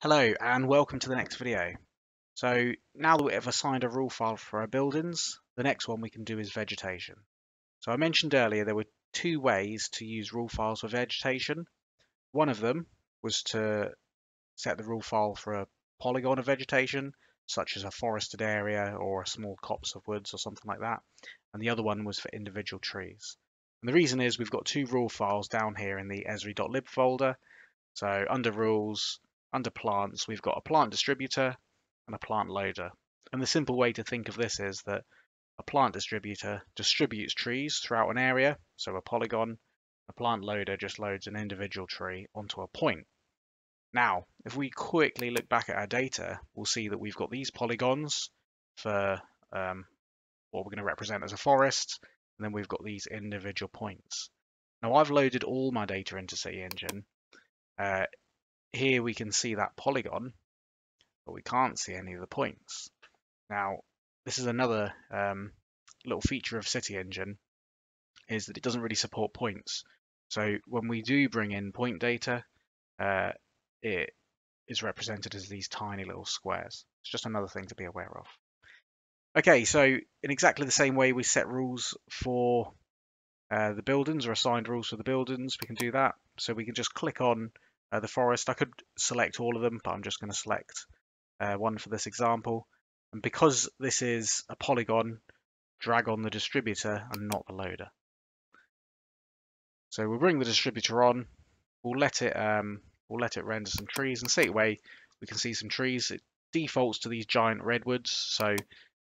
Hello and welcome to the next video. So now that we have assigned a rule file for our buildings, the next one we can do is vegetation. So I mentioned earlier there were two ways to use rule files for vegetation. One of them was to set the rule file for a polygon of vegetation, such as a forested area or a small copse of woods or something like that. And the other one was for individual trees. And the reason is we've got two rule files down here in the esri.lib folder. So under rules, under plants, we've got a plant distributor and a plant loader. And the simple way to think of this is that a plant distributor distributes trees throughout an area, so a polygon. A plant loader just loads an individual tree onto a point. Now, if we quickly look back at our data, we'll see that we've got these polygons for um, what we're going to represent as a forest, and then we've got these individual points. Now, I've loaded all my data into CityEngine. Uh, here we can see that polygon, but we can't see any of the points. Now, this is another um, little feature of CityEngine, is that it doesn't really support points. So when we do bring in point data, uh, it is represented as these tiny little squares. It's just another thing to be aware of. Okay, so in exactly the same way we set rules for uh, the buildings or assigned rules for the buildings, we can do that. So we can just click on uh, the forest. I could select all of them, but I'm just going to select uh, one for this example. And because this is a polygon, drag on the distributor and not the loader. So we'll bring the distributor on. We'll let it um, we'll let it render some trees and straight away we can see some trees. It defaults to these giant redwoods. So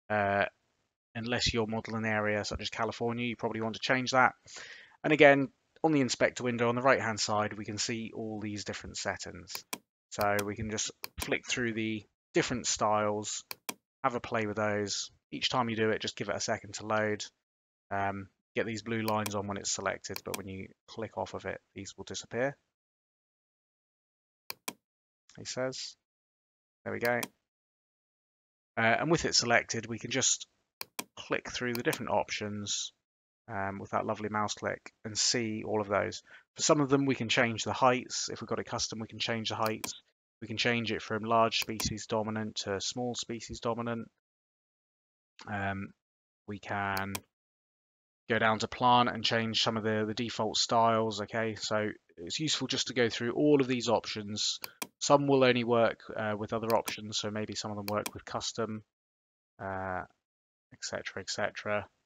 uh, unless you're modeling an area such as California, you probably want to change that. And again, on the inspector window on the right hand side, we can see all these different settings. So we can just flick through the different styles, have a play with those. Each time you do it, just give it a second to load. Um, get these blue lines on when it's selected, but when you click off of it, these will disappear. He says. There we go. Uh, and with it selected, we can just click through the different options um, with that lovely mouse click and see all of those. For some of them, we can change the heights. If we've got it custom, we can change the heights. We can change it from large species dominant to small species dominant. Um, we can go down to plant and change some of the, the default styles. Okay, so it's useful just to go through all of these options. Some will only work uh, with other options, so maybe some of them work with custom, etc., uh, etc. Et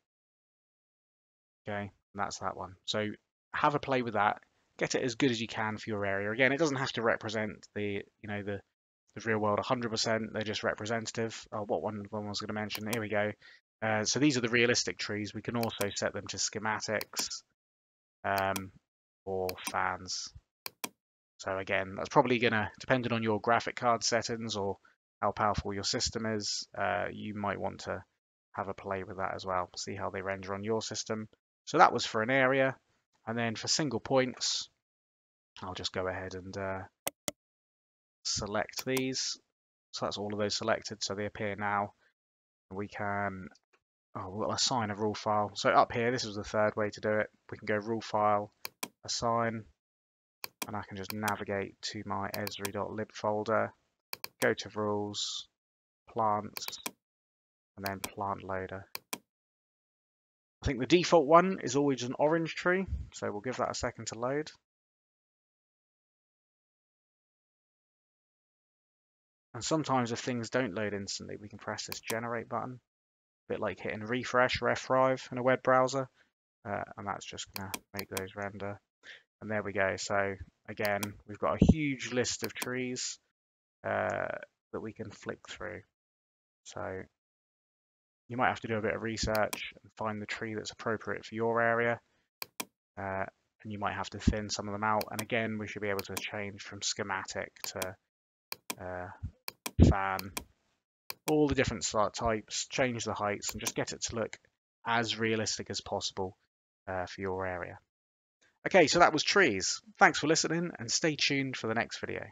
Okay, that's that one. So have a play with that. Get it as good as you can for your area. Again, it doesn't have to represent the, you know, the, the real world 100%. They're just representative. Oh, what one, one was going to mention? Here we go. Uh, so these are the realistic trees. We can also set them to schematics um, or fans. So again, that's probably going to, depending on your graphic card settings or how powerful your system is, uh, you might want to have a play with that as well. See how they render on your system. So that was for an area. And then for single points, I'll just go ahead and uh, select these. So that's all of those selected, so they appear now. We can oh, we'll assign a rule file. So up here, this is the third way to do it. We can go rule file, assign, and I can just navigate to my esri.lib folder, go to rules, plants, and then plant loader. I think the default one is always an orange tree, so we'll give that a second to load. And sometimes if things don't load instantly, we can press this generate button, a bit like hitting refresh or F5 in a web browser, uh, and that's just to make those render. And there we go. So again, we've got a huge list of trees uh, that we can flick through. So you might have to do a bit of research and find the tree that's appropriate for your area. Uh, and you might have to thin some of them out. And again, we should be able to change from schematic to uh, fan, all the different types, change the heights and just get it to look as realistic as possible uh, for your area. Okay, so that was trees. Thanks for listening and stay tuned for the next video.